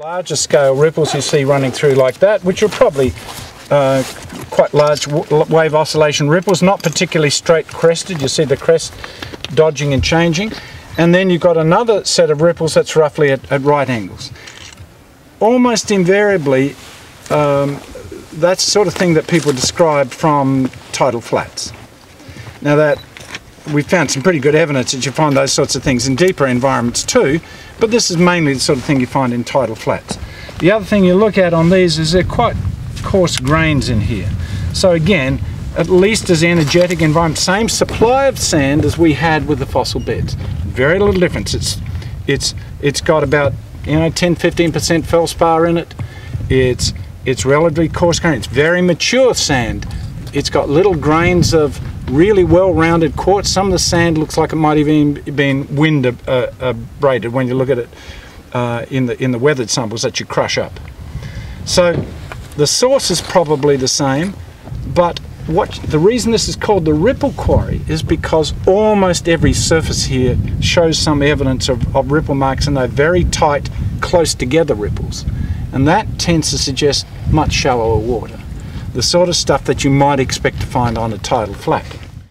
Larger scale ripples you see running through like that, which are probably uh, quite large wave oscillation ripples, not particularly straight crested. You see the crest dodging and changing. And then you've got another set of ripples that's roughly at, at right angles. Almost invariably, um, that's the sort of thing that people describe from tidal flats. Now that we found some pretty good evidence that you find those sorts of things in deeper environments too, but this is mainly the sort of thing you find in tidal flats. The other thing you look at on these is they're quite coarse grains in here. So again, at least as energetic environment, same supply of sand as we had with the fossil beds. Very little difference. It's it's it's got about you know 10-15% feldspar in it. It's it's relatively coarse grain. It's very mature sand. It's got little grains of really well-rounded quartz. Some of the sand looks like it might even been wind uh, abraded when you look at it uh, in the in the weathered samples that you crush up. So the source is probably the same, but what the reason this is called the ripple quarry is because almost every surface here shows some evidence of, of ripple marks and they're very tight, close together ripples. And that tends to suggest much shallower water the sort of stuff that you might expect to find on a tidal flat.